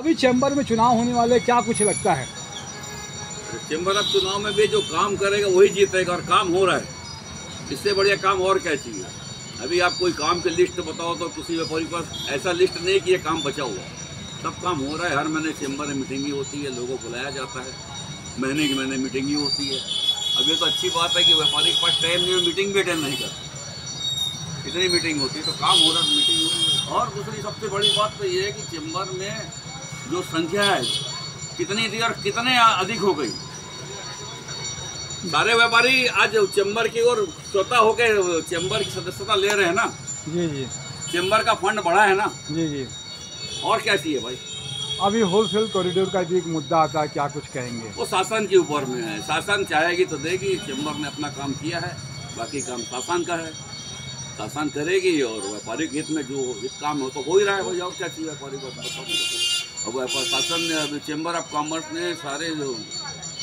अभी चैम्बर में चुनाव होने वाले क्या कुछ लगता है? चैम्बर ऑफ़ चुनाव में भी जो काम करेगा, वही जीतेगा और काम हो रहा है। इससे बढ़िया काम और क्या चाहिए? अभी आप कोई काम की लिस्ट बताओ तो किसी व्यापारी के पास ऐसा लिस्ट नहीं कि ये काम बचा हुआ सब काम हो रहा है, हर महीने चैम्बर में मीटिंग होती है, लोगों को बुलाया जाता है। महीने की महीने मीटिंग होती है। अब ये तो अच्छी बात है कि व्यापारी के पास टाइम नहीं मीटिंग भी अटेंड नहीं करता। इतनी मीटिंग होती है तो काम हो रहा है, मीटिंग और दूसरी सबसे बड़ी बात तो ये है कि चैम्बर में जो संख्या है कितनी थी और कितने अधिक हो गई? सारे व्यापारी आज चैम्बर की ओर स्वतः होकर चैम्बर की सदस्यता ले रहे हैं ना? जी जी। चैम्बर का फंड बढ़ा है ना? जी जी। और क्या चाहिए भाई? अभी होलसेल कॉरिडोर का भी एक मुद्दा आता है क्या कुछ कहेंगे? वो शासन के ऊपर में है। शासन चाहेगी तो देगी चैम्बर ने अपना काम किया है बाकी काम शासन का है। शासन करेगी और व्यापारिक हित में जो हित काम हो तो हो ही रहा है। भाई और क्या चाहिए व्यापारी को? बताओ। अब व्यापार शासन ने अभी चैम्बर ऑफ़ कॉमर्स ने सारे जो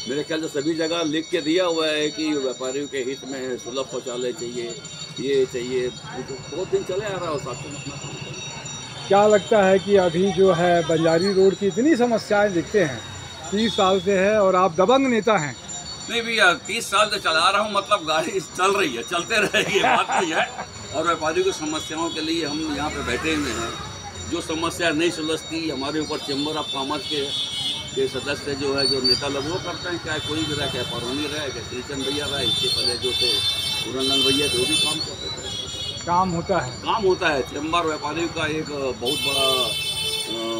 मेरे ख्याल से सभी जगह लिख के दिया हुआ है कि व्यापारियों के हित में सुलभ शौचालय चाहिए ये चाहिए। तो बहुत दिन चले आ रहा है शासन अपना काम कर क्या लगता है कि अभी जो है बंजारी रोड की इतनी समस्याएँ दिखते हैं? तीस साल से है और आप दबंग नेता हैं। नहीं भैया तीस साल से चला रहा हूँ मतलब गाड़ी चल रही है चलते रहेगी बात नहीं है। और व्यापारियों की समस्याओं के लिए हम यहाँ पे बैठे हुए हैं। जो समस्या नहीं सुलझती हमारे ऊपर चैम्बर ऑफ़ कॉमर्स के के सदस्य जो है जो नेता लोग वो करते हैं। चाहे कोई भी रहे चाहे परौनी रहे चाहे श्रीचंद भैया रहे इसके पहले जो थे पूरनलाल भैया जो भी काम करते थे। काम होता है। काम होता है। चैम्बर व्यापारियों का एक बहुत बड़ा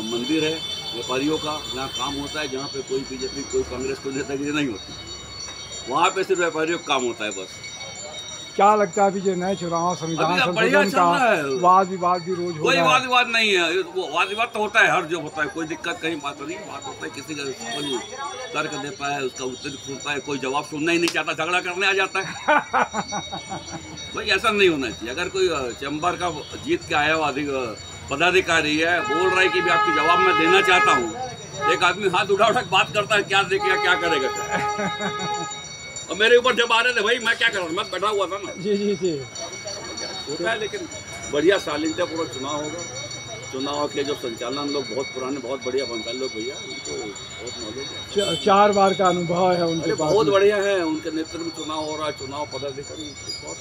मंदिर है व्यापारियों का। जहाँ काम होता है जहाँ पे कोई बीजेपी कोई कांग्रेस कोई नेतागिरी नहीं होती। वहाँ पे सिर्फ़ व्यापारियों का काम होता है बस। क्या लगता है अभी जो नए चुनाव संविधान तो संशोधन है। का वाद विवाद भी रोज हो कोई वाद विवाद नहीं है। वो वाद विवाद तो होता है हर जो होता है। कोई दिक्कत कहीं बात नहीं। बात होता है किसी का कोई तर्क देता है उसका उत्तर सुनता है कोई जवाब सुनना ही नहीं चाहता झगड़ा करने आ जाता है। भाई ऐसा नहीं होना चाहिए। अगर कोई चैम्बर का जीत के आया हुआ पदाधिकारी है बोल रहा है कि भी आपकी जवाब मैं देना चाहता हूँ। एक आदमी हाथ उठा उठा बात करता है क्या देखेगा क्या करेगा? और मेरे ऊपर जब आ रहे थे भाई मैं क्या कर? रहा मैं बैठा हुआ था ना। जी जी जी। होता है लेकिन बढ़िया शालीनता पूरा चुनाव होगा। चुनाव के जो संचालन लोग बहुत पुराने बहुत बढ़िया बनता लोग भैया उनको बहुत नॉलेज है। चार बार का अनुभव है उनके पास बहुत बढ़िया है उनके नेतृत्व में चुनाव हो रहा है चुनाव पदाधिकारी बहुत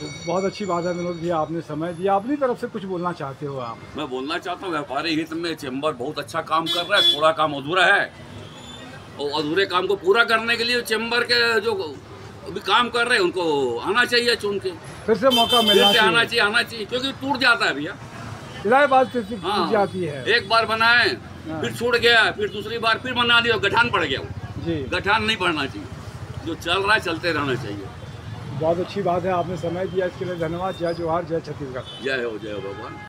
तो बहुत अच्छी बात है विनोद भैया आपने समय दिया। अपनी तरफ़ से कुछ बोलना चाहते हो आप? मैं बोलना चाहता हूँ व्यापारी हित में चैम्बर बहुत अच्छा काम कर रहा है थोड़ा काम अधूरा है। और अधूरे काम को पूरा करने के लिए चैम्बर के जो अभी काम कर रहे हैं उनको आना चाहिए चुन के। फिर से मौका मिलना से आना चाहिए। चाहिए आना चाहिए क्योंकि टूट जाता है भैया। इलाहाबाद से हाँ। जाती है। एक बार बनाए हाँ। फिर छूट गया फिर दूसरी बार फिर बना दिया गठान पड़ गया। वो गठान नहीं पड़ना चाहिए। जो चल रहा है चलते रहना चाहिए। बहुत अच्छी बात है आपने समय दिया इसके लिए धन्यवाद। जय जोहार जय छत्तीसगढ़। जय हो जय हो भगवान।